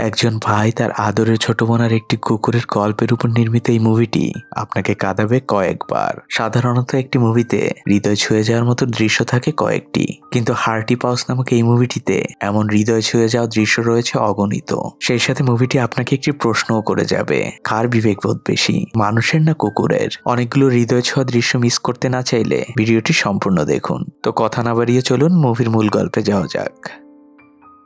একজন ভাই তার আদরের ছোট বোন আর একটি কুকুরের গল্পের উপর নির্মিত এই মুভিটি আপনাকে কাঁদাবে কয়েকবার। সাধারণত একটি মুভিতে হৃদয় ছুঁয়ে যাওয়ার মতো দৃশ্য থাকে কয়েকটি। কিন্তু হার্টি পাউস নামক এই মুভিটিতে এমন হৃদয় ছুঁয়ে যাওয়া দৃশ্য রয়েছে অগণিত। সেই সাথে মুভিটি আপনাকে একটি প্রশ্নও করে যাবে। কার বিবেকবোধ বেশি, মানুষের না কুকুরের? অনেকগুলো হৃদয় ছোঁয়া দৃশ্য মিস করতে না চাইলে ভিডিওটি সম্পূর্ণ দেখুন। তো কথা না বাড়িয়ে চলুন মুভির মূল গল্পে যাওয়া যাক।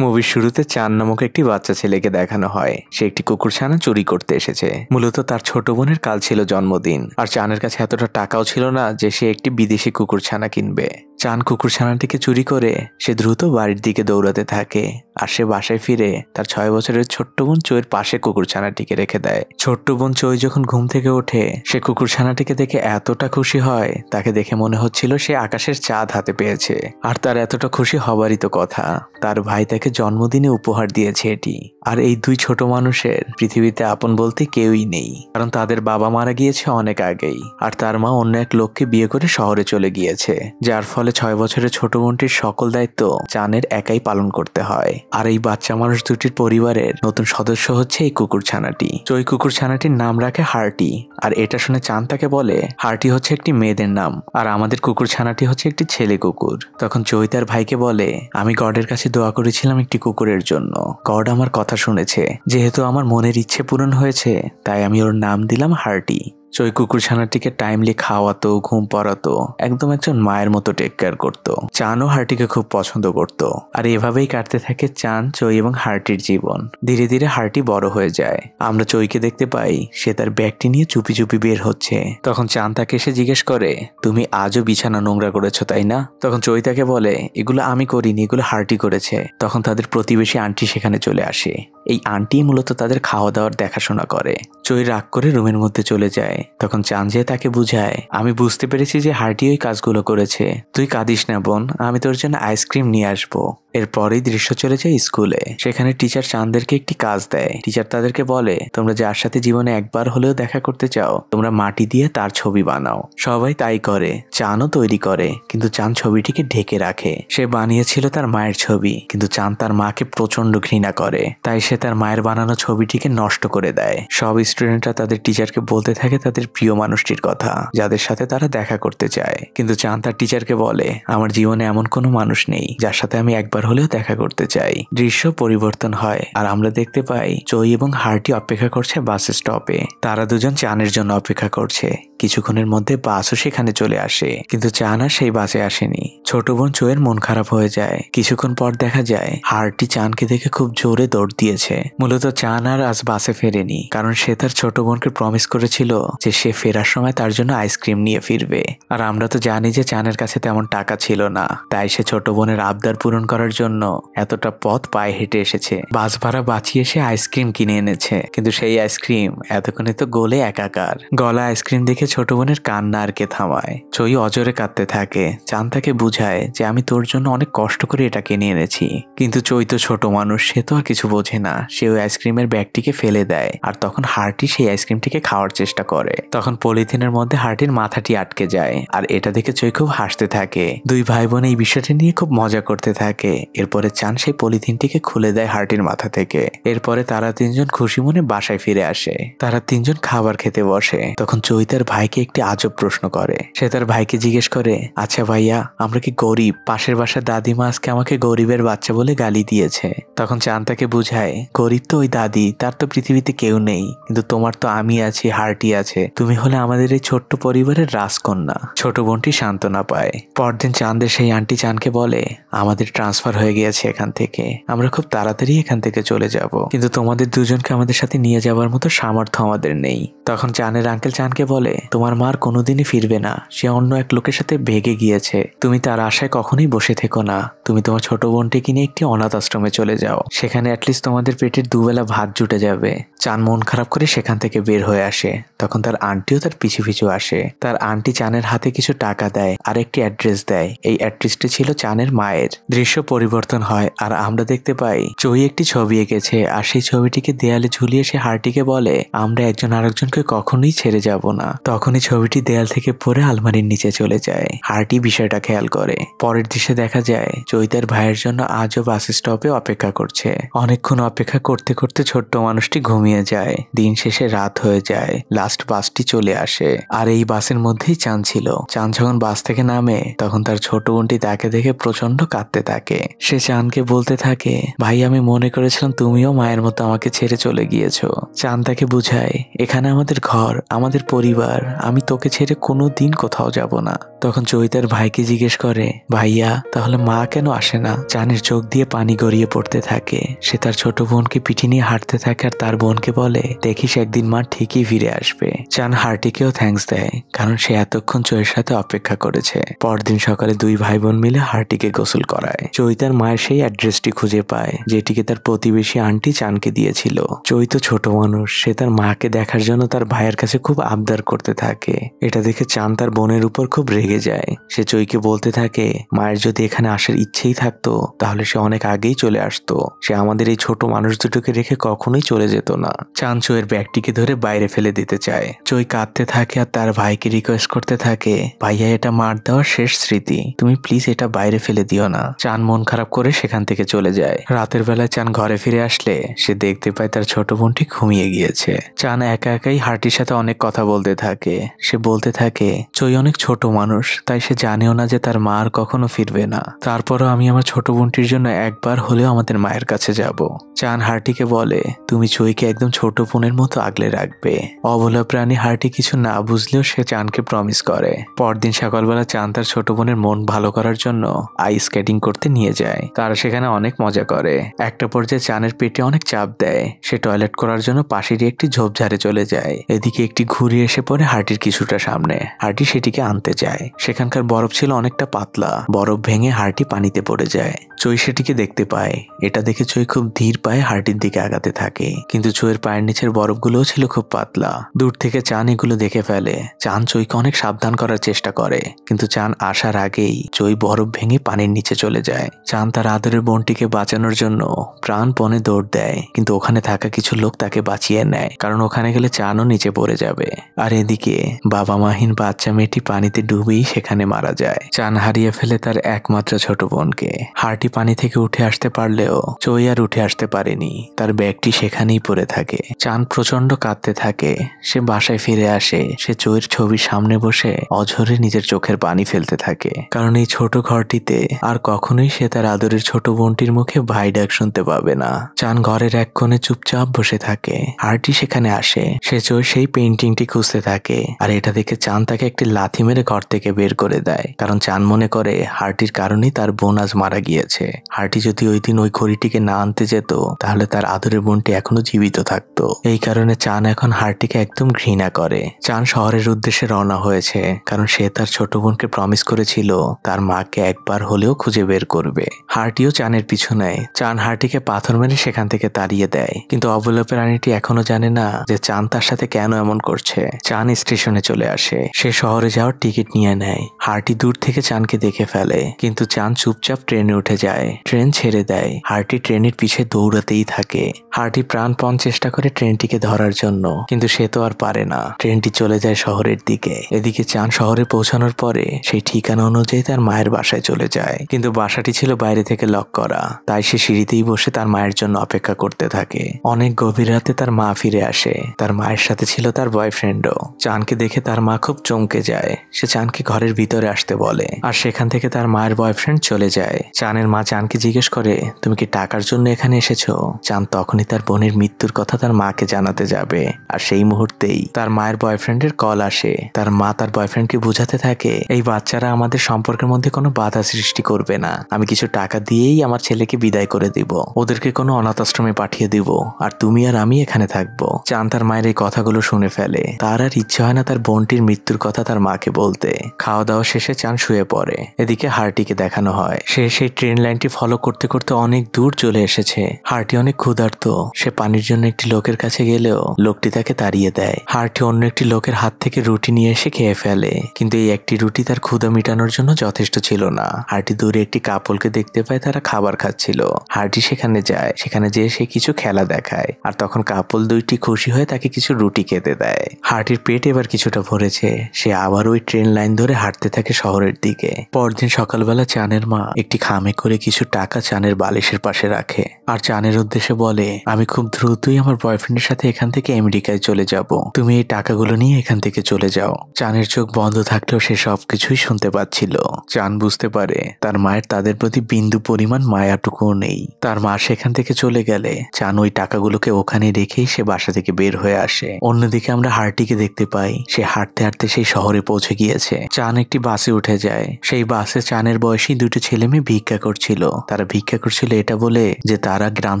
মুভির শুরুতে চান নামক একটি বাচ্চা ছেলেকে দেখানো হয়। সে একটি কুকুরছানা চুরি করতে এসেছে। মূলত তার ছোট বোনের কাল ছিল জন্মদিন। আর চানের কাছে এতটা টাকাও ছিল না যে সে একটি বিদেশি কুকুরছানা কিনবে। চান কুকুরছানাটিকে চুরি করে সে দ্রুত বাড়ির দিকে দৌড়াতে থাকে আর সে বাসায় ফিরে তার ছয় বছরের ছোট্ট বোন চইয়ের পাশে কুকুরছানাটিকে রেখে দেয়। ছোট্ট বোন চই যখন ঘুম থেকে ওঠে, সে কুকুরছানাটিকে দেখে এতটা খুশি হয়, তাকে দেখে মনে হচ্ছিল সে আকাশের চাঁদ হাতে পেয়েছে। আর তার এতটা খুশি হবারই তো কথা। তার ভাই তাকে জন্মদিনে উপহার দিয়েছে এটি। আর এই দুই ছোট মানুষের পৃথিবীতে আপন বলতে কেউই নেই। কারণ তাদের বাবা মারা গিয়েছে অনেক আগেই, আর তার মা অন্য এক লোককে বিয়ে করে শহরে চলে গিয়েছে, যার ফলে ছয় বছরের ছোট বোনটির সকল দায়িত্ব চানের একাই পালন করতে হয়। আর এই বাচ্চা মানুষ দুটির পরিবারের নতুন সদস্য হচ্ছে এই কুকুর ছানাটি। চই কুকুর ছানাটির নাম রাখে হার্টি, আর এটা শুনে চান তাকে বলে, হার্টি হচ্ছে একটি মেয়েদের নাম, আর আমাদের কুকুর ছানাটি হচ্ছে একটি ছেলে কুকুর। তখন চই তার ভাইকে বলে, আমি গডের কাছে দোয়া করেছিলাম একটি কুকুরের জন্য। গড আমার কথা শুনেছে। যেহেতু আমার মনের ইচ্ছে পূরণ হয়েছে তাই আমি ওর নাম দিলাম হার্টি চই কুকুর ছানাটিকে টাইমলি খাওয়াতো, ঘুম পড়াতো, একদম একজন মায়ের মতো টেক কেয়ার করতো। চানও হার্টিকে খুব পছন্দ করত। আর এভাবেই কাটতে থাকে চান, চই এবং হার্টির জীবন। ধীরে ধীরে হার্টি বড় হয়ে যায়। আমরা চইকে দেখতে পাই, সে তার ব্যাগটি নিয়ে চুপি চুপি বের হচ্ছে। তখন চান তাকে এসে জিজ্ঞেস করে, তুমি আজও বিছানা নোংরা করেছ, তাই না? তখন চই তাকে বলে, এগুলো আমি করিনি, এগুলো হার্টি করেছে। তখন তাদের প্রতিবেশী আন্টি সেখানে চলে আসে। এই আন্টি মূলত তাদের খাওয়া দাওয়ার দেখাশোনা করে। চই রাগ করে রুমের মধ্যে চলে যায়। তখন চাঞ্জে তাকে বুঝায়, আমি বুঝতে পেরেছি যে হার্টি ওই কাজগুলো করেছে। তুই কাঁদিস না বোন, আমি তোর জন্য আইসক্রিম নিয়ে আসব। এরপরেই দৃশ্য চলে যায় স্কুলে। সেখানে টিচার চাঁদদেরকে একটি কাজ দেয়। টিচার তাদেরকে বলে, তোমরা যার সাথে জীবনে একবার হলেও দেখা করতে চাও, তোমরা মাটি দিয়ে তার ছবি বানাও। সবাই তাই করে। চানও তৈরি করে, কিন্তু চান ছবিটিকে ঢেকে রাখে। সে বানিয়েছিল তার মায়ের ছবি, কিন্তু চান তার মাকে প্রচণ্ড ঘৃণা করে। তাই সে তার মায়ের বানানো ছবিটিকে নষ্ট করে দেয়। সব স্টুডেন্টরা তাদের টিচারকে বলতে থাকে তাদের প্রিয় মানুষটির কথা, যাদের সাথে তারা দেখা করতে চায়। কিন্তু চান তার টিচারকে বলে, আমার জীবনে এমন কোনো মানুষ নেই, যার সাথে আমি একবার হলেও দেখা করতে চাই। দৃশ্য পরিবর্তন হয় আর আমরা দেখতে পাই চই এবং হার্টি অপেক্ষা করছে বাস স্টপে। তারা দুজন চানের জন্য অপেক্ষা করছে। কিছুক্ষণের মধ্যে বাসও সেখানে চলে আসে। কিন্তু চান আর সেই বাসে আসেনি। ছোট বোন চোয়ের মন খারাপ হয়ে যায়। কিছুক্ষণ পর দেখা যায়, হার্টি চানকে দেখে খুব জোরে দৌড় দিয়েছে। মূলত চান আর আজ বাসে ফেরেনি, কারণ সে তার ছোট বোনকে প্রমিস করেছিল যে সে ফেরার সময় তার জন্য আইসক্রিম নিয়ে ফিরবে। আর আমরা তো জানি যে চানের কাছে তেমন টাকা ছিল না। তাই সে ছোট বোনের আবদার পূরণ করার জন্য এতটা পথ পায়ে হেঁটে এসেছে। বাস ভাড়া বাঁচিয়ে সে আইসক্রিম কিনে এনেছে। কিন্তু সেই আইসক্রিম এতক্ষণে তো গোলে একাকার। গলা আইসক্রিম দেখে ছোট বোনের কান্না আর কে থামায়। চই অজরে কাঁদতে থাকে। চান তাকে বুঝায় যে আমি তোর জন্য অনেক কষ্ট করে এটা কিনে এনেছি। কিন্তু চই তো ছোট মানুষ, সে তো আর কিছু বোঝে না। সে ওই আইসক্রিমের ব্যাগটিকে ফেলে দেয়। আর তখন হার্টি সেই আইসক্রিমটিকে খাওয়ার চেষ্টা করে। তখন পলিথিনের মধ্যে হার্টির মাথাটি আটকে যায়। আর এটা দেখে চই খুব হাসতে থাকে। দুই ভাই বোন এই বিষয়টি নিয়ে খুব মজা করতে থাকে। এরপরে চান সেই পলিথিনটিকে খুলে দেয় হার্টির মাথা থেকে। এরপরে তারা তিনজন খুশি মনে বাসায় ফিরে আসে। তারা তিনজন খাবার খেতে বসে। তখন চৈতার ভাইকে একটি আজব প্রশ্ন করে। সে তার ভাইকে জিজ্ঞেস করে আচ্ছা ভাইয়া, আমরা কি গরিব? পাশের বাসার দাদিমা আজকে আমাকে গরিবের বাচ্চা বলে গালি দিয়েছে। তখন চান তাকে বুঝায়, গরিব তো ওই দাদি, তার তো পৃথিবীতে কেউ নেই। কিন্তু তোমার তো আমি আছি, হার্টি আছে। তুমি হলে আমাদের এই ছোট্ট পরিবারের রাজকন্যা। ছোট বোনটি সান্ত্বনা পায়। পরদিন চাঁদের সেই আন্টি চানকে বলে, আমাদের ট্রান্সফার হয়ে গিয়েছে এখান থেকে। আমরা খুব তাড়াতাড়ি এখান থেকে চলে যাব। কিন্তু তোমাদের দুজনকে আমাদের সাথে নিয়ে যাওয়ার মতো সামর্থ্য আমাদের নেই। তখন চানের আঙ্কেল চানকে বলে, তোমার মার কোনোদিনই ফিরবে না। সে অন্য এক লোকের সাথে ভেগে গিয়েছে। তুমি তার আশায় কখনোই বসে থেকো না। তুমি তোমার ছোট বোনটিকে নিয়ে একটি অনাথ আশ্রমে চলে যাও। সেখানে অ্যাটলিস্ট তোমাদের পেটের দুবেলা ভাত জুটে যাবে। চান মন খারাপ করে সেখান থেকে বের হয়ে আসে। তখন তার আন্টিও তার পিছু পিছু আসে। তার আন্টি চানের হাতে কিছু টাকা দেয় আর একটি অ্যাড্রেস দেয়। এই অ্যাড্রেসটি ছিল চানের মায়ের। দৃশ্য পরিবর্তন হয় আর আমরা দেখতে পাই, চই একটি ছবি এঁকেছে আর সেই ছবিটিকে দেয়ালে ঝুলিয়ে সে হার্টিকে বলে, আমরা একজন আরেকজনকে কখনোই ছেড়ে যাব না। তখনই ছবিটি দেয়াল থেকে পড়ে আলমারির নিচে চলে যায়। হার্টি বিষয়টা খেয়াল করে। পরের দৃশ্যে দেখা যায় চৈতার ভাইয়ের জন্য আজও বাস স্টপে অপেক্ষা করছে। অনেকক্ষণ অপেক্ষা করতে করতে ছোট্ট মানুষটি ঘুমিয়ে যায়। দিন শেষে রাত হয়ে যায়, লাস্ট বাসটি চলে আসে। আর এই বাসের মধ্যেই চান ছিল। চান যখন বাস থেকে নামে, তখন তার ছোট বোনটি তাকে দেখে প্রচণ্ড কাঁদতে থাকে। সে চানকে বলতে থাকে, ভাই, আমি মনে করেছিলাম তুমিও মায়ের মতো আমাকে ছেড়ে চলে গিয়েছো। চান তাকে বুঝায়, এখানে আমাদের ঘর, আমাদের পরিবার, আমি তোকে ছেড়ে কোনো দিন কোথাও যাব না। তখন চৈতার ভাইকে জিজ্ঞেস করে, ভাইয়া, তাহলে মা কেন আসে না? চানের চোখ দিয়ে পানি গড়িয়ে পড়তে থাকে। সে তার ছোট বোনকে পিঠি নিয়ে হাঁটতে থাকে আর তার বোনকে বলে, দেখিস একদিন মা ঠিকই ফিরে আসবে। চান হার্টিকেও থ্যাঙ্কস দেয়, কারণ সে এতক্ষণ চৈয়ের সাথে অপেক্ষা করেছে। পরদিন সকালে দুই ভাই বোন মিলে হার্টিকে গোসল করায়। চৈতার মায়ের সেই অ্যাড্রেসটি খুঁজে পায়, যেটিকে তার প্রতিবেশী আন্টি চানকে দিয়েছিল। চৈ তো ছোট মানুষ, সে তার মাকে দেখার জন্য তার ভাইয়ের কাছে খুব আবদার করতে থাকে। এটা দেখে চান তার বোনের উপর খুব রেগে যায়। সে চৈকে বলতে থাকে, মায়ের যদি এখানে আসার ইচ্ছেই থাকতো, তাহলে সে অনেক আগেই চলে আসতো। সে আমাদের এই ছোট মানুষ দুটোকে রেখে কখনোই চলে যেত না। চান চৈয়ের ব্যাগটিকে ধরে বাইরে ফেলে দিতে চায়। চৈ কাঁদতে থাকে আর তার ভাইকে রিকোয়েস্ট করতে থাকে, ভাইয়া, এটা মার দেওয়ার শেষ স্মৃতি। তুমি প্লিজ এটা বাইরে ফেলে দিও না। চান মন খারাপ করে সেখান থেকে চলে যায়। রাতের বেলায় চান ঘরে ফিরে আসলে সে দেখতে পায় তার ছোট বোনটি ঘুমিয়ে গিয়েছে। চান একা একাই হার্টির সাথে অনেক কথা বলতে থাকে। সে বলতে থাকে, চই অনেক ছোট মানুষ, তাই সে জানেও না যে তার মা আর কখনো ফিরবে না। তারপরও আমি আমার ছোট বোনটির জন্য একবার হলেও আমাদের মায়ের কাছে যাব। চান হার্টিকে বলে, তুমি চইকে একদম ছোট বোনের মতো আগলে রাখবে। অবলা প্রাণী হার্টি কিছু না বুঝলেও সে চানকে প্রমিস করে। পরদিন সকালবেলা চান তার ছোট বোনের মন ভালো করার জন্য আইস স্কেটিং করতে নিয়ে যায়। তারা সেখানে অনেক মজা করে। একটা পর্যায়ে চানের পেটে অনেক চাপ দেয়। সে টয়লেট করার জন্য পাশেরই একটি ঝোপঝাড়ে চলে যায়। এদিকে একটি ঘুরি এসে পড়ে হাটির কিছুটা সামনে। হাটি সেটিকে আনতে যায়। সেখানকার বরফ ছিল অনেকটা পাতলা। বরফ ভেঙে হার্টি পানিতে পড়ে যায়। চই সেটিকে দেখতে পায়। এটা দেখে চই খুব ধীর পায়ে হার্টির দিকে আগাতে থাকে। কিন্তু চইয়ের পায়ের নিচের বরফগুলোও ছিল খুব পাতলা। দূর থেকে চান এগুলো দেখে ফেলে। চান চইকে অনেক সাবধান করার চেষ্টা করে। কিন্তু চান আসার আগেই চই বরফ ভেঙে পানির নিচে চলে যায়। চান তার আদরের বোনটিকে বাঁচানোর জন্য প্রাণপণে দৌড় দেয়, কিন্তু ওখানে থাকা কিছু লোক তাকে বাঁচিয়ে নেয়, কারণ ওখানে গেলে চানও নিচে পড়ে যাবে। আর এদিকে বাবা মাহিন বাচ্চা মেয়েটি পানিতে ডুবেই সেখানে মারা যায়। চান হারিয়ে ফেলে তার একমাত্র ছোট বোনকে। হার্টি পানি থেকে উঠে আসতে পারলেও চই আর উঠে আসতে পারেনি। তার ব্যাগটি সেখানেই পড়ে থাকে। চান প্রচণ্ড কাঁদতে থাকে। সে বাসায় ফিরে আসে। সে চইয়ের ছবির সামনে বসে অঝরে নিজের চোখের পানি ফেলতে থাকে। কারণ এই ছোট ঘরটিতে আর কখনোই সে তার আদরের ছোট বোনটির মুখে ভাই ডাক শুনতে পাবে না। চান ঘরের এক কোণে চুপচাপ বসে থাকে। হার্টি সেখানে আসে। সে চোর সেই পেন্টিংটি খুঁজতে থাকে। আর এটা দেখে চান তাকে একটি লাথি মেরে ঘর থেকে বের করে দেয়। কারণ চান মনে করে, হার্টির কারণেই তার বোন আজ মারা গিয়েছে। হার্টি যদি ওই দিন ওই ঘড়িটিকে না আনতে যেত, তাহলে তার আদরের বোনটি এখনও জীবিত থাকতো। এই কারণে চান এখন হার্টিকে একদম ঘৃণা করে। চান শহরের উদ্দেশ্যে রওনা হয়েছে। কারণ সে তার ছোট বোনকে প্রমিস করেছিল, তার মাকে একবার হলেও খুঁজে বের করবে। হার্টিও চানের পিছু নেয় চান হার্টিকে পাথর মেরে সেখান থেকে তাড়িয়ে দেয়। কিন্তু অবলা প্রাণীটি এখনও জানে না যে চান তার সাথে কেন এমন করছে। চান স্টেশনে চলে আসে। সে শহরে যাওয়ার টিকিট নিয়ে নেয়। হার্টি দূর থেকে চানকে দেখে ফেলে। কিন্তু চান চুপচাপ ট্রেনে উঠে যায়। ট্রেন ছেড়ে দেয়। হার্টি ট্রেনের পিছে দৌড়াতেই থাকে। হার্টি প্রাণপণ চেষ্টা করে ট্রেনটিকে ধরার জন্য। কিন্তু সে তো আর পারে না। ট্রেনটি চলে যায় শহরের দিকে। এদিকে চান শহরে পৌঁছানোর পরে সেই ঠিকানা অনুযায়ী তার মায়ের বাসায় চলে যায়। কিন্তু বাসাটি ছিল বাইরে থেকে লক করা। তাই সে সিঁড়িতেই বসে তার মায়ের জন্য অপেক্ষা করতে থাকে। অনেক গভীর রাতে তার মা ফিরে আসে। তার মায়ের সাথে ছিল তার বয়ফ্রেন্ডও চানকে দেখে তার মা খুব চমকে যায়। সে চানকে ঘরের ভিতরে আসতে বলে। আর সেখান থেকে তার মায়ের বয়ফ্রেন্ড চলে যায়। চানের মা চানকে জিজ্ঞেস করে, তুমি কি টাকার জন্য এখানে এসেছ? চান তখনই তার বোনের মৃত্যুর কথা তার মাকে জানাতে যাবে। আর সেই মুহূর্তেই তার মায়ের বয়ফ্রেন্ডের কল আসে। তার মা তার বয়ফ্রেন্ডকে বুঝাতে থাকে, এই বাচ্চারা আমাদের সম্পর্কের মধ্যে কোনো বাধা সৃষ্টি করবে না। আমি কিছু টাকা দিয়েই আমার ছেলেকে বিদায় করে দিব। ওদেরকে কোনো অনাথ আশ্রমে পাঠিয়ে দিব, আর তুমি আর আমি এখানে থাকব। চান তার মায়ের এই কথাগুলো শুনে ফেলে। তার আর ইচ্ছে হয় না তার বোনটির মৃত্যুর কথা তার মাকে বলতে। খাওয়া দাওয়া শেষে চান শুয়ে পড়ে। এদিকে হার্টিকে দেখানো হয়। সে সেই ট্রেন লাইনটি ফলো করতে করতে অনেক দূর চলে এসেছে। হার্টি অনেক ক্ষুধার্ত। সে পানির জন্য একটি লোকের কাছে গেলেও লোকটি তাকে তাড়িয়ে দেয়। হার্টি অন্য একটি লোকের হাত থেকে রুটি নিয়ে এসে খেয়ে ফেলে। কিন্তু এই একটি রুটি তার ক্ষুধা মেটানোর জন্য যথেষ্ট ছিল না। হার্টি দূরে একটি কাপলকে দেখতে পায় তারা খাবার খাচ্ছিল। হার্টি সেখানে যায়। সেখানে যেয়ে সে কিছু খেলা দেখায়। আর তখন কাপল দুইটি খুশি হয়ে তাকে কিছু রুটি খেতে দেয়। হার্টির পেট এবার কিছুটা ভরেছে। সে আবার ওই ট্রেন লাইন ধরে হাঁটতে থাকে শহরের দিকে। পরদিন সকালবেলা চানের মা একটি খামে করে কিছু টাকা চানের বালিশের পাশে রাখে। আর চানের উদ্দেশ্যে বলে, আমি খুব দ্রুতই আমার বয়ফ্রেন্ডের সাথে এখান থেকে আমেরিকায় চলে যাব। তুমি এই টাকাগুলো নিয়ে এখান থেকে চলে যাও। চানের চোখ বন্ধ থাকলেও সে সবকিছুই শুনতে পাচ্ছিল। চান বুঝতে পারে, তার মায়ের তাদের প্রতি বিন্দু পরিমাণ মায়াটুকুও নেই, তার মা সেখান থেকে চলে গেলে চান ওই টাকাগুলোকে ওখানে রেখেই সে বাসা থেকে বের হয়ে আসে। অন্যদিকে আমরা হার্টিকে দেখতে পাই, সে হাঁটতে হাঁটতে সেই শহরে পৌঁছে গিয়েছে। চান একটি বাসে উঠে যায়। সেই বাসে চানের বয়সী দুটো ছেলে মেয়ে ভিক্ষা করছিল। তারা ভিক্ষা করছিল এটা বলে যে তারা গ্রাম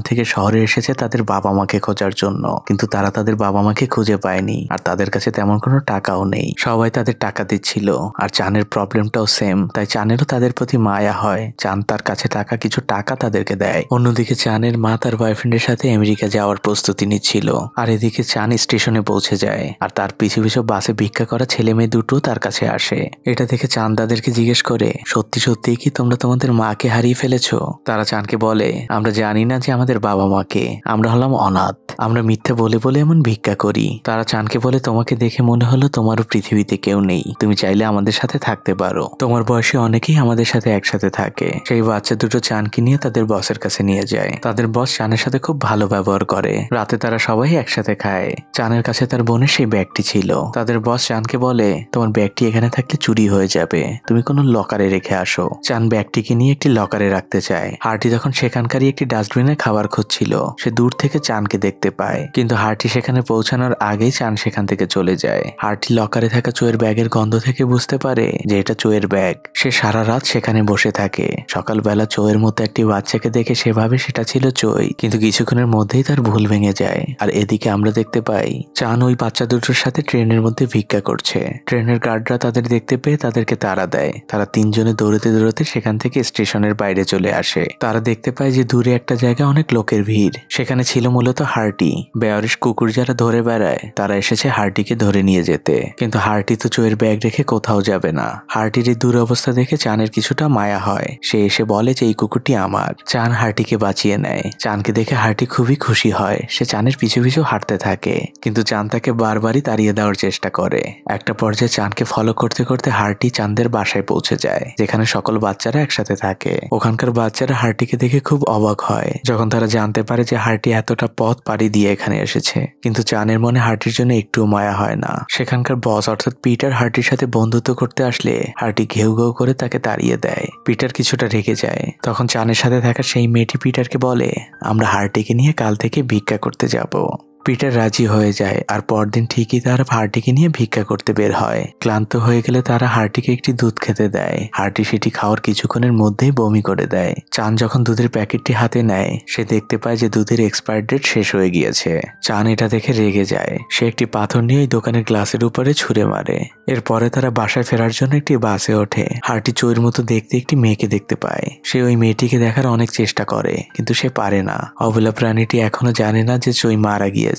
থেকে শহরে এসেছে তাদের বাবা মাকে খোঁজার জন্য। কিন্তু তারা তাদের বাবা মাকে খুঁজে পায়নি আর তাদের কাছে তেমন কোনো টাকাও নেই। সবাই তাদের টাকা দিচ্ছিল। আর চানের প্রবলেমটাও সেম, তাই চানেরও তাদের প্রতি মায়া হয়। চান তার কাছে টাকা কিছু টাকা তাদেরকে দেয়। অন্যদিকে চানের মা তার বয়ফ্রেন্ডের সাথে আমেরিকা যাওয়ার প্রস্তুতি নিচ্ছিল। আর এদিকে চান স্টেশনে পৌঁছে যায়। আর তার পিছু পিছু বাসে ভিক্ষা করা ছেলে মেয়ে দুটো তার কাছে আসে। এটা দেখে চান তাদেরকে জিজ্ঞেস করে, সত্যি সত্যি কি তোমরা তোমাদের মাকে হারিয়ে ফেলেছো? তারা চানকে বলে, আমরা জানি না যে আমাদের বাবা মাকে। আমরা হলাম অনাথ। আমরা মিথ্যে বলে বলে এমন ভিক্ষা করি। তারা চানকে বলে, তোমাকে দেখে মনে হলো তোমারও পৃথিবীতে কেউ নেই। তুমি চাইলে আমাদের সাথে থাকতে পারো। তোমার বয়সে অনেকেই আমাদের সাথে একসাথে থাকে। সেই বাচ্চা দুটো চানকে নিয়ে তাদের বসের কাছে নিয়ে যায়। তাদের বস চানের সাথে খুব ভালো ব্যবহার করে। রাতে তারা সবাই একসাথে খায়। চানের কাছে তার বোনের সেই ব্যাগটি ছিল। তাদের বস চানকে বলে, তোমার ব্যাগটি এখানে থাকলে চুরি হয়ে যাবে। তুমি কোনো লকারে রেখে আসো। চান ব্যাগটিকে নিয়ে একটি লকারে রাখতে চায়। হার্টি যখন সেখানকারই একটি ডাস্টবিনে খাবার খুঁজছিল। সে দূর থেকে চানকে দেখতে পায়। কিন্তু হার্টি সেখানে পৌঁছানোর আগেই চান সেখান থেকে চলে যায়। হার্টি লকারে থাকা চোয়ের ব্যাগের গন্ধ থেকে বুঝতে পারে যে এটা চোয়ের ব্যাগ। সে সারা রাত সেখানে বসে থাকে। সকালবেলা চোয়ের মতো একটি বাচ্চাকে দেখে সেভাবে সেটা ছিল চই, কিন্তু কিছুক্ষণের মধ্যেই তার ভুল ভেঙে যায়। আর এদিকে আমরা দেখতে পাই, চান ওই বাচ্চা দুটোর সাথে ট্রেনের মধ্যে ভিক্ষা করছে। ট্রেনের গার্ডরা তাদের দেখতে পেয়ে তাদেরকে তাড়া দেয়। তারা তিনজনে দৌড়তে দৌড়তে সেখান থেকে স্টেশনের বাইরে চলে আসে। তারা দেখতে পায় যে দূরে একটা জায়গায় অনেক লোকের ভিড়। সেখানে ছিল মূলত হার্টি, বেয়ারিশ কুকুর যারা ধরে বেড়ায়, তারা এসেছে হার্টিকে ধরে নিয়ে যেতে। কিন্তু হার্টি তো চোয়ের ব্যাগ রেখে কোথাও যাবে না। হার্টির এই দুরবস্থা দেখে চানের কিছুটা মায়া হয়। সে এসে বলে যে, এই কুকুরটি আমার। চান হার্টিকে বাঁচিয়ে নেয়। চানকে দেখে হার্টি খুবই খুশি হয়। সে চানের পিছু পিছু হাঁটতে থাকে। কিন্তু চান তাকে বারবারই তাড়িয়ে দেওয়ার চেষ্টা করে। একটা পর্যায়ে চানকে ফলো করতে করতে হার্টি চাঁদের বাসায় পৌঁছে যায়, যেখানে সকল বাচ্চারা একসাথে থাকে। ওখানকার বাচ্চারা হার্টিকে দেখে খুব অবাক হয়। যখন তারা জানতে পারে যে হার্টি এতটা পথ পাড়ি দিয়ে এখানে এসেছে। কিন্তু চানের মনে হার্টির জন্য একটুও মায়া হয় না। সেখানকার বস অর্থাৎ পিটার হার্টির সাথে বন্ধুত্ব করতে আসলে হার্টি ঘেউ ঘেউ করে তাকে তাড়িয়ে দেয়। পিটার কিছুটা যায়। তখন চানের সাথে থাকা সেই মেয়েটি পিটারকে বলে, আমরা হার্টিকে নিয়ে কাল থেকে ভিক্ষা করতে যাব। পিটার রাজি হয়ে যায় আর পরদিন ঠিকই তারা হার্টিকে নিয়ে ভিক্ষা করতে বের হয়। ক্লান্ত হয়ে গেলে তারা হার্টিকে একটি দুধ খেতে দেয়। হার্টি সেটি খাওয়ার কিছুক্ষণের মধ্যেই বমি করে দেয়। চান যখন দুধের প্যাকেটটি হাতে নেয়, সে দেখতে পায় যে দুধের এক্সপায়ার ডেট শেষ হয়ে গিয়েছে। চান এটা দেখে রেগে যায়। সে একটি পাথর নিয়ে ওই দোকানের গ্লাসের উপরে ছুঁড়ে মারে। এরপরে তারা বাসায় ফেরার জন্য একটি বাসে ওঠে। হার্টি চোরের মতো দেখতে একটি মেয়েকে দেখতে পায়। সে ওই মেয়েটিকে দেখার অনেক চেষ্টা করে, কিন্তু সে পারে না। অবলা প্রাণীটি এখনও জানে না যে চই মারা গিয়েছে।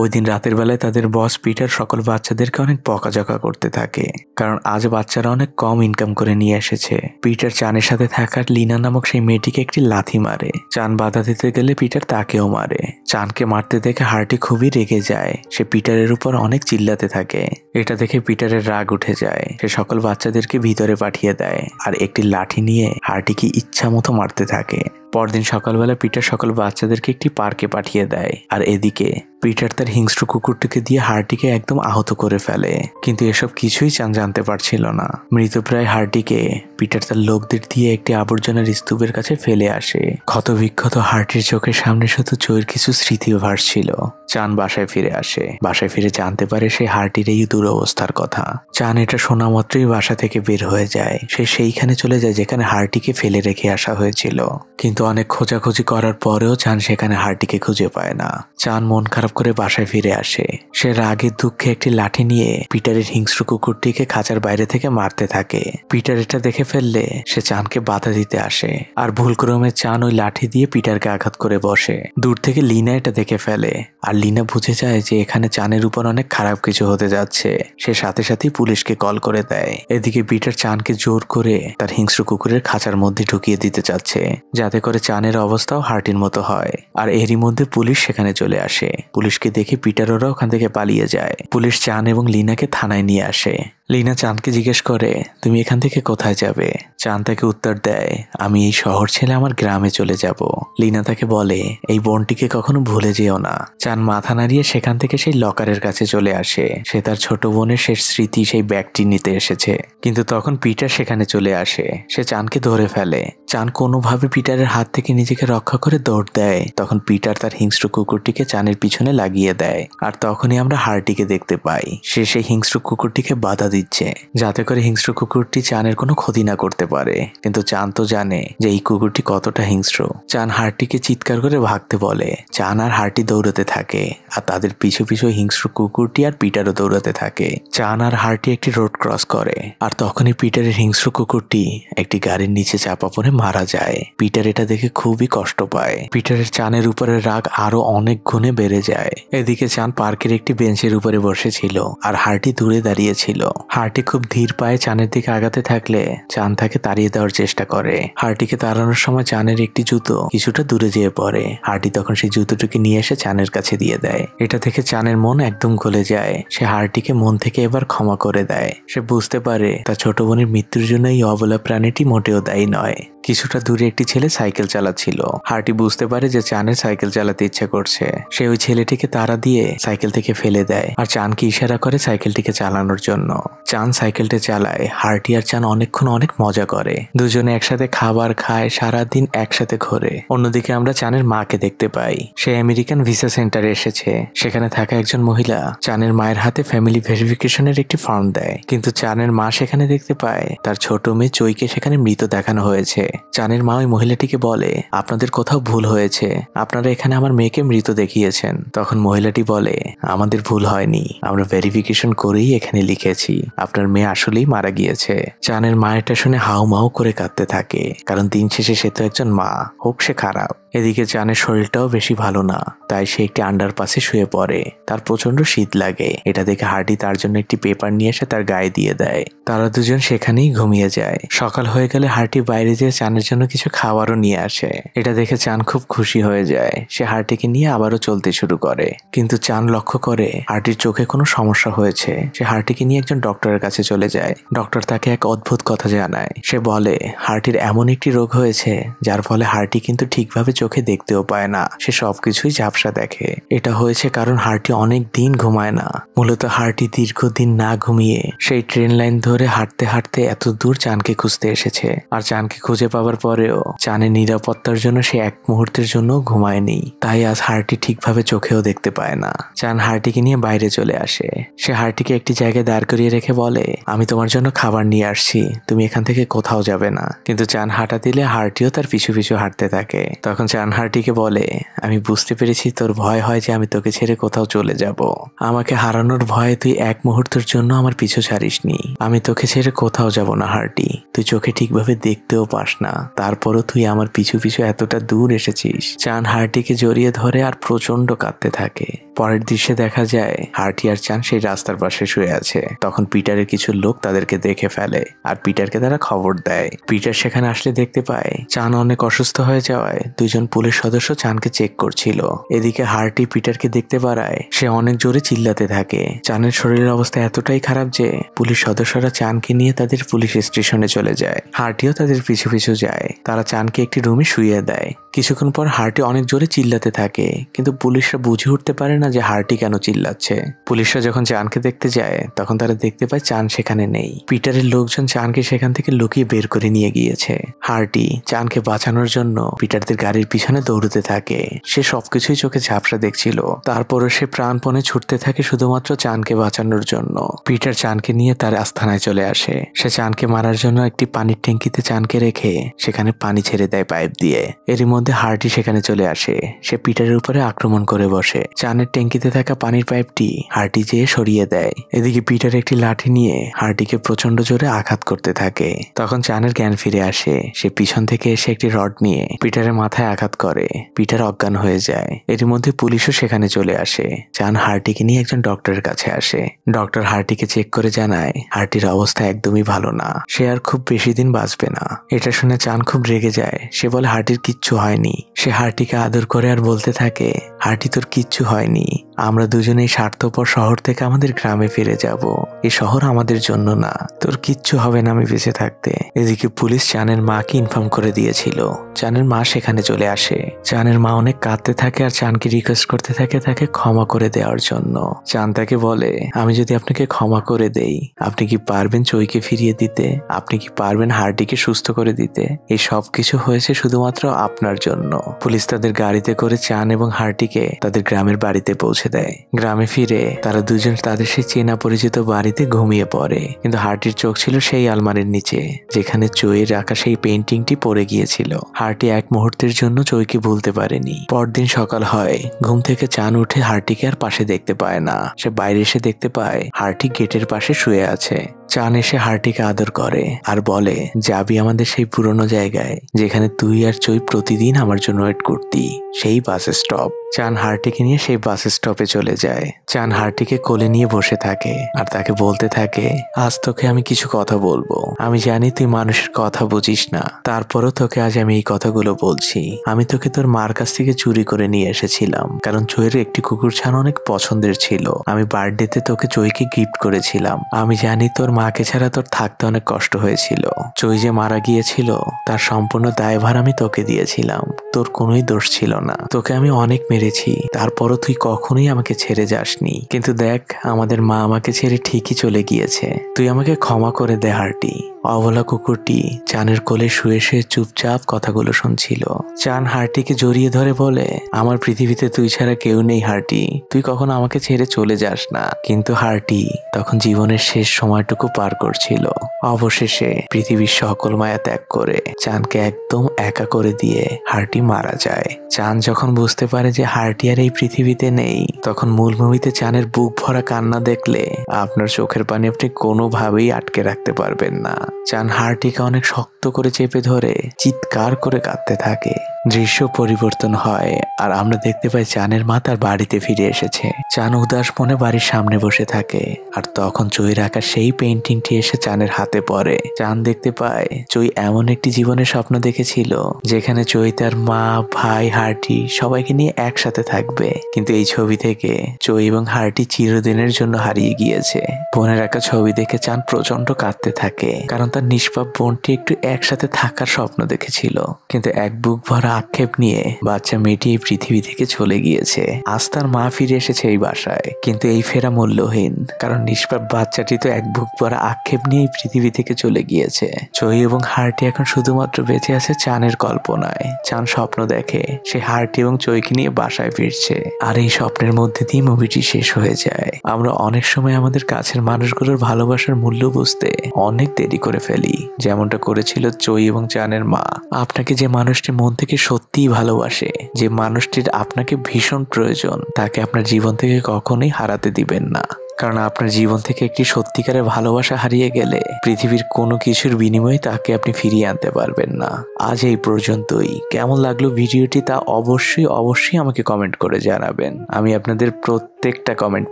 ওই দিন রাতের বেলায় তাদের বস পিটার সকল বাচ্চাদেরকে অনেক বকাঝকা করতে থাকে, কারণ আজ বাচ্চারা অনেক কম ইনকাম করে নিয়ে এসেছে। পিটার চানের সাথে থাকার লিনা নামক সেই মেয়েটিকে একটি লাথি মারে। চান বাধা দিতে গেলে পিটার তাকেও মারে। চানকে মারতে দেখে হার্টি খুবই রেগে যায়। সে পিটারের উপর অনেক চিল্লাতে থাকে। এটা দেখে পিটারের রাগ উঠে যায়। সে সকল বাচ্চাদেরকে ভিতরে পাঠিয়ে দেয়। আর একটি লাঠি নিয়ে হার্টিকে ইচ্ছা মতো মারতে থাকে। পরদিন সকালবেলা পিটার সকল বাচ্চাদেরকে একটি পার্কে পাঠিয়ে দেয়। আর এদিকে পিটার তার হিংস্র কুকুরটিকে দিয়ে হার্টিকে একদম আহত করে ফেলে। কিন্তু এসব কিছুই চান জানতে পারছিল না। মৃতপ্রায় হার্টিকে পিটার তার লোকদের দিয়ে একটি আবর্জনার স্তূপের কাছে ফেলে আসে। ক্ষত বিক্ষত হার্টির চোখের সামনে শুধু চোয়ের কিছু স্মৃতিও ভাসছিল। চান বাসায় ফিরে আসে। বাসায় ফিরে জানতে পারে সে হার্টির এই দুরবস্থার কথা। চান এটা শোনা মাত্রই বাসা থেকে বের হয়ে যায়। সে সেইখানে চলে যায় যেখানে হার্টিকে ফেলে রেখে আসা হয়েছিল। কিন্তু অনেক খোঁজাখুঁজি করার পরেও চান সেখানে হার্টিকে খুঁজে পায় না। চান মন খারাপ করে বাসায় ফিরে আসে। সে রাগের দুঃখে একটি লাঠি নিয়ে পিটারের হিংস্র কুকুরটিকে খাঁচার বাইরে থেকে মারতে থাকে। পিটার এটা দেখে ফেললে সে চানকে বাধা দিতে আসে। আর ভুলক্রমে চান ওই লাঠি দিয়ে পিটারকে আঘাত করে বসে। দূর থেকে লিনা এটা দেখে ফেলে। আর লিনা বুঝে যায় যে এখানে চানের উপর অনেক খারাপ কিছু হতে যাচ্ছে। সে সাথে সাথেই পুলিশকে কল করে দেয়। এদিকে পিটার চানকে জোর করে তার হিংস্র কুকুরের খাঁচার মধ্যে ঢুকিয়ে দিতে চাচ্ছে। যাতে করে চানের অবস্থাও হার্টির মতো হয়। আর এরই মধ্যে পুলিশ সেখানে চলে আসে। পুলিশকে দেখে পিটারোরা ওখান থেকে পালিয়ে যায়। পুলিশ চান এবং লিনাকে থানায় নিয়ে আসে। লিনা চাঁদকে জিজ্ঞেস করে, তুমি এখান থেকে কোথায় যাবে? চাঁদ তাকে উত্তর দেয়, আমি এই শহর ছেড়ে আমার গ্রামে চলে যাব। লিনা তাকে বলে, এই বোনটিকে কখনো ভুলে যেও না। চাঁদ মাথা নাড়িয়ে সেখান থেকে সেই লকারের কাছে চলে আসে। সে তার ছোট বোনের শেষ স্মৃতি সেই ব্যাগটি নিতে এসেছে। কিন্তু তখন পিটার সেখানে চলে আসে। সে চাঁদকে ধরে ফেলে। চান কোনোভাবে পিটারের হাত থেকে নিজেকে রক্ষা করে দৌড় দেয়। তখন পিটার তার হিংস্র কুকুরটিকে চানের পিছনে লাগিয়ে দেয়। আর তখনই আমরা হার্টিকে দেখতে পাই। সে সেই হিংস্র কুকুরটিকে বাধা দিচ্ছে। যাতে করে হিংস্র কুকুরটি চানের কোনো ক্ষতি না করতে পারে। কিন্তু চান তো জানে যে এই কুকুরটি কতটা হিংস্র। চান হার্টিকে চিৎকার করে ভাগতে বলে। চান আর হার্টি দৌড়াতে থাকে আর তাদের পিছু পিছু হিংস্র কুকুরটি আর পিটারও দৌড়াতে থাকে। চান আর হার্টি একটি রোড ক্রস করে আর তখনই পিটারের হিংস্র কুকুরটি একটি গাড়ির নিচে চাপা পড়ে মারা যায়। পিটার এটা দেখে খুবই কষ্ট পায়। পিটারের চানের উপরে রাগ আরও অনেক গুণে বেড়ে যায়। এদিকে চান পার্কের একটি বেঞ্চের উপরে বসেছিল আর হার্টি দূরে দাঁড়িয়েছিল হার্টি খুব ধীর পায়ে চানের দিকে আগাতে থাকলে চান তাকে তাড়িয়ে দেওয়ার চেষ্টা করে। হার্টিকে তাড়ানোর সময় চানের একটি জুতো কিছুটা দূরে যেয়ে পড়ে। হার্টি তখন সেই জুতোটিকে নিয়ে এসে চানের কাছে দিয়ে দেয়। এটা থেকে চানের মন একদম গলে যায়। সে হার্টিকে মন থেকে এবার ক্ষমা করে দেয়। সে বুঝতে পারে তার ছোট বোনের মৃত্যুর জন্য এই অবলা প্রাণীটি মোটেও দায়ী নয়। কিছুটা দূরে একটি ছেলে সাইকেল চালাচ্ছিল। হার্টি বুঝতে পারে যে চানের সাইকেল চালাতে ইচ্ছা করছে। সে ওই ছেলেটিকে তারা দিয়ে সাইকেল থেকে ফেলে দেয় আর চানকে ইশারা করে সাইকেলটিকে চালানোর জন্য। চান সাইকেলটা চালায়। হার্টি আর চান অনেকক্ষণ অনেক মজা করে। দুজনে একসাথে খাবার খায়, সারাদিন একসাথে ঘোরে। অন্যদিকে আমরা চানের মাকে দেখতে পাই। সে আমেরিকান ভিসা সেন্টারে এসেছে। সেখানে থাকা একজন মহিলা চানের মায়ের হাতে ফ্যামিলি ভেরিফিকেশনের একটি ফর্ম দেয়। কিন্তু চানের মা সেখানে দেখতে পায়, তার ছোট মেয়ে চৈকে সেখানে মৃত দেখানো হয়েছে। চানের মা ওই মহিলাটিকে বলে, আপনাদের কোথাও ভুল হয়েছে। আপনারা এখানে আমার মেয়েকে মৃত দেখিয়েছেন। তখন মহিলাটি বলে, আমাদের ভুল হয়নি। আমরা ভেরিফিকেশন করেই এখানে লিখেছি। আপনার মেয়ে আসলেই মারা গিয়েছে। চানের মায়েরটা শুনে হাউ মাউ করে কাঁদতে থাকে, কারণ দিন শেষে সে তো একজন মা, হোক সে খারাপ। এদিকে চানের শরীরটাও বেশি ভালো না, তাই সে একটি আন্ডার পাশে শুয়ে পড়ে। তার প্রচণ্ড শীত লাগে। এটা দেখে হার্ডি তার জন্য একটি পেপার নিয়ে এসে তার গায়ে দিয়ে দেয়। তারা দুজন সেখানেই ঘুমিয়ে যায়। সকাল হয়ে গেলে হার্টি বাইরে যেয়ে চানের জন্য কিছু খাবারও নিয়ে আসে। এটা দেখে চান খুব খুশি হয়ে যায়। সে হার্টিকে নিয়ে আবারও চলতে শুরু করে। কিন্তু চান লক্ষ্য করে হার্টির চোখে কোনো সমস্যা হয়েছে। সে হার্টিকে নিয়ে একজন ডক্টরের কাছে চলে যায়। ডক্টর তাকে এক অদ্ভুত কথা জানায়। সে বলে হার্টির এমন একটি রোগ হয়েছে, যার ফলে হার্টি কিন্তু ঠিকভাবে চোখে দেখতেও পায় না। সে সবকিছুই ঝাপসা দেখে। এটা হয়েছে কারণ হার্টি অনেক দিন ঘুমায় না। মূলত হার্টি দীর্ঘদিন না ঘুমিয়ে সেই ট্রেন লাইন ধরে হাঁটতে হাঁটতে এত দূর চানকে খুঁজতে এসেছে। আর চানকে খুঁজে পাওয়ার পরেও চানের নিরাপত্তার জন্য সে এক মুহূর্তের জন্য ঘুমায়নি। তাই আজ হার্টি ঠিকভাবে চোখেও দেখতে পায় না। চান হার্টিকে নিয়ে বাইরে চলে আসে। সে হার্টিকে একটি জায়গায় দাঁড় করিয়ে রেখে বলে, আমি তোমার জন্য খাবার নিয়ে আসছি। তুমি এখান থেকে কোথাও যাবে না। কিন্তু চান হাঁটা দিলে হার্টিও তার পিছু পিছু হাঁটতে থাকে। তখন চান হার্টিকে বলে, আমি বুঝতে পেরেছি তোর ভয় হয় যে আমি তোকে ছেড়ে কোথাও চলে যাব। আমাকে হারানোর ভয়ে তুই এক মুহূর্তের জন্য আমার পিছু ছাড়িসনি। আমি তোকে ছেড়ে কোথাও যাব না, হারটি। তুই চোখে ঠিকভাবে দেখতেও পাস না। তারপরও তুই আমার পিছু পিছু এতটা দূর এসেছিস চান হারটিকে জড়িয়ে ধরে আর প্রচণ্ড কাঁদতে থাকে। পরের দৃশ্যে দেখা যায়, হার্টি আর চান সেই রাস্তার পাশে শুয়ে আছে। তখন পিটারের কিছু লোক তাদেরকে দেখে ফেলে আর পিটারকে তারা খবর দেয়। পিটার সেখানে আসলে দেখতে পায়, চান অনেক অসুস্থ হয়ে যাওয়ায় দুজন পুলিশ সদস্য চানকে চেক করছিল। এদিকে হার্টি পিটারকে দেখতে পারায়, সে অনেক জোরে চিল্লাতে থাকে। চানের শরীরের অবস্থা এতটাই খারাপ যে পুলিশ সদস্যরা চানকে নিয়ে তাদের পুলিশ স্টেশনে চলে যায়। হার্টিও তাদের পিছু পিছু যায়। তারা চানকে একটি রুমে শুয়ে দেয়। কিছুক্ষণ পর হার্টি অনেক জোরে চিল্লাতে থাকে, কিন্তু পুলিশরা বুঝে উঠতে পারে না যে হার্টি কেন চিল্লাচ্ছে। পুলিশরা যখন চানকে দেখতে যায়, তখন তারা দেখতে পায় চান সেখানে নেই। পিটারের লোকজন চানকে সেখান থেকে লুকিয়ে বের করে নিয়ে গিয়েছে। হার্টি চানকে বাঁচানোর জন্য পিটারদের গাড়ির পিছনে দৌড়তে থাকে। সে সবকিছুই চোখে ঝাপসা দেখছিল। তারপরও সে প্রাণপণে ছুটতে থাকে শুধুমাত্র চানকে বাঁচানোর জন্য। পিটার চানকে নিয়ে তার আস্থানায় চলে আসে। সে চানকে মারার জন্য একটি পানির ট্যাঙ্কিতে চানকে রেখে সেখানে পানি ছেড়ে দেয় পাইপ দিয়ে। এরই মধ্যে হার্টি সেখানে চলে আসে। সে পিটারের উপরে আক্রমণ করে বসে। চানের ট্যাঙ্কিতে থাকা পানির পাইপটি হার্টি যেয়ে সরিয়ে দেয়। এদিকে পিটার একটি লাঠি নিয়ে হার্টিকে প্রচণ্ড জোরে আঘাত করতে থাকে। তখন চানের জ্ঞান ফিরে আসে। সে পিছন থেকে এসে একটি রড নিয়ে পিটারের মাথায় আঘাত করে। পিটার অজ্ঞান হয়ে যায়। এর মধ্যে পুলিশও সেখানে চলে আসে। চান হার্টিকে নিয়ে একজন ডক্টরের কাছে আসে। ডক্টর হার্টিকে চেক করে জানায় হার্টির অবস্থা একদমই ভালো না। সে আর খুব বেশি দিন বাঁচবে না। এটা শুনে চান খুব রেগে যায়। সে বলে হার্টির কিচ্ছু হয়নি। সে হারটিকে আদর করে আর বলতে থাকে হারটি তোর কিচ্ছু হয়নি। আমরা দুজনেই স্বার্থপর শহর থেকে আমাদের গ্রামে ফিরে যাব। এই শহর আমাদের জন্য না। তোর কিচ্ছু হবে না আমি বেঁচে থাকতে। এদিকে পুলিশ চানের মাকে ইনফর্ম করে দিয়েছিল। চানের মা সেখানে চলে আসে। চানের মা অনেক কাঁদতে থাকে আর চানকে রিকোয়েস্ট করতে থাকে তাকে ক্ষমা করে দেওয়ার জন্য। চান তাকে বলে, আমি যদি আপনাকে ক্ষমা করে দেই, আপনি কি পারবেন চইকে ফিরিয়ে দিতে? আপনি কি পারবেন হার্টিকে সুস্থ করে দিতে? এই সব কিছু হয়েছে শুধুমাত্র আপনার জন্য। পুলিশ তাদের গাড়িতে করে চান এবং হার্টিকে তাদের গ্রামের বাড়িতে পৌঁছে দেয়। গ্রামে ফিরে তারা দুজন তাদের সেই চেনা পরিচিত বাড়িতে ঘুমিয়ে পড়ে। কিন্তু হার্টির চোখ ছিল সেই আলমারির নিচে, যেখানে চইয়ের রাখা সেই পেন্টিংটি পড়ে গিয়েছিল। হার্টি এক মুহূর্তের জন্য চইকে ভুলতে পারেনি। পরদিন সকাল হয়। ঘুম থেকে চান উঠে হার্টিকে আর পাশে দেখতে পায় না। সে বাইরে এসে দেখতে পায় হার্টি গেটের পাশে শুয়ে আছে। চান এসে হার্টিকে আদর করে আর বলে, যাবি আমাদের সেই পুরনো জায়গায়, যেখানে তুই আর চই প্রতিদিন আমার জন্য ওয়েট করতি, সেই বাস স্টপ। চান হার্টিকে নিয়ে সেই বাস স্টপে চলে যায়। চান হার্টিকে কোলে নিয়ে বসে থাকে আর তাকে বলতে থাকে, আজ তোকে আমি কিছু কথা বলব। আমি জানি তুই মানুষের কথা বুঝিস না। তারপরও তোকে আজ আমি এই কথাগুলো বলছি। আমি তোকে তোর মার কাছ থেকে চুরি করে নিয়ে এসেছিলাম, কারণ চইয়ের একটি কুকুর ছানা অনেক পছন্দের ছিল। আমি বার্থডেতে তোকে চইকে গিফট করেছিলাম। আমি জানি তোর মাকে ছাড়া তোর থাকতে অনেক কষ্ট হয়েছিল। চই যে মারা গিয়েছিল, তার সম্পূর্ণ দায়ভার আমি তোকে দিয়েছিলাম। তোর কোনোই দোষ ছিল না। তোকে আমি অনেক মেরেছি। তারপরও তুই কখনোই আমাকে ছেড়ে যাসনি। কিন্তু দেখ, আমাদের মা আমাকে ছেড়ে ঠিকই চলে গিয়েছে। তুই আমাকে ক্ষমা করে দে, হার্টি। অবলা কুকুরটি চানের কোলে শুয়ে শুয়ে চুপচাপ কথাগুলো শুনছিল। চান হারটিকে জড়িয়ে ধরে বলে, আমার পৃথিবীতে তুই ছাড়া কেউ নেই হার্টি। তুই কখনো আমাকে ছেড়ে চলে যাস না। কিন্তু হার্টি তখন জীবনের শেষ সময়টুকু পার করছিল। অবশেষে পৃথিবীর সকল মায়া ত্যাগ করে চানকে একদম একা করে দিয়ে হারটি মারা যায়। চান যখন বুঝতে পারে যে হার্টি আর এই পৃথিবীতে নেই, তখন মূল মুভিতে চানের বুক ভরা কান্না দেখলে আপনার চোখের পানি আপনি কোনোভাবেই আটকে রাখতে পারবেন না। চান হার্টিকে অনেক শক্ত করে চেপে ধরে চিৎকার করে কাঁদতে থাকে। দৃশ্য পরিবর্তন হয় আর আমরা দেখতে পাই চানের মা তার বাড়িতে ফিরে এসেছে। চান উদাস মনে বাড়ির সামনে বসে থাকে আর তখন চই রাখা সেই পেন্টিংটি এসে চানের হাতে পড়ে। চান দেখতে পায় চই এমন একটি জীবনের স্বপ্ন দেখেছিল যেখানে চই তার মা, ভাই, হার্টি সবাইকে নিয়ে একসাথে থাকবে। কিন্তু এই ছবি থেকে চই এবং হার্টি চিরদিনের জন্য হারিয়ে গিয়েছে। বোনের একা ছবি দেখে চান প্রচণ্ড কাঁদতে থাকে, কারণ তার নিষ্পাপ বোনটি একটু একসাথে থাকার স্বপ্ন দেখেছিল। কিন্তু এক বুক ভরা আক্ষেপ নিয়ে বাচ্চা মেয়েটি এই পৃথিবী থেকে চলে গিয়েছে। আজ তার মা ফিরে এসেছে এই বাসায়। কিন্তু এই ফেরা মূল্যহীন, কারণ নিষ্পাপ বাচ্চাটি তো এক বুক ভরা আক্ষেপ নিয়ে এই পৃথিবী থেকে চলে গিয়েছে। চই এবং হার্টি এখন শুধুমাত্র বেঁচে আছে চানের কল্পনায়। চান স্বপ্ন দেখে, সে হার্টি এবং চইকে নিয়ে বাসায় ফিরছে। আর এই স্বপ্নের মধ্যে দিয়ে মুভিটি শেষ হয়ে যায়। আমরা অনেক সময় আমাদের কাছের মানুষগুলোর ভালোবাসার মূল্য বুঝতে অনেক দেরি করে ফেলি। যেমনটা করেছিল চই এবং চানের মা। আপনাকে যে মানুষটি মন থেকে সত্যিই ভালোবাসে যে মানুষটির আপনাকে ভীষণ প্রয়োজন, তাকে আপনার জীবন থেকে কখনোই হারাতে দিবেন না। কারণ আপনার জীবন থেকে একটি সত্যিকারের ভালোবাসা হারিয়ে গেলে পৃথিবীর কোনো কিছুর বিনিময়ে তাকে আপনি ফিরিয়ে আনতে পারবেন না। আজ এই পর্যন্তই। কেমন লাগল ভিডিওটি তা অবশ্যই অবশ্যই আমাকে কমেন্ট করে জানাবেন। আমি আপনাদের প্রত্যেকটা কমেন্ট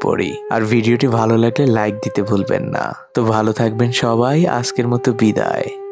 পড়ি। আর ভিডিওটি ভালো লাগলে লাইক দিতে ভুলবেন না। তো ভালো থাকবেন সবাই। আজকের মতো বিদায়।